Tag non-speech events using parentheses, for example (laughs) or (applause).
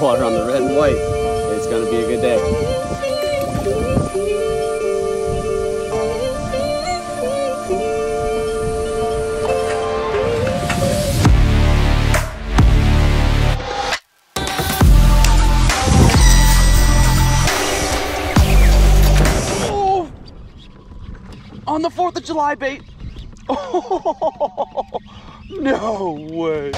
water on the red and white. It's gonna be a good day. Oh, on the 4th of July bait. Oh, (laughs) no way.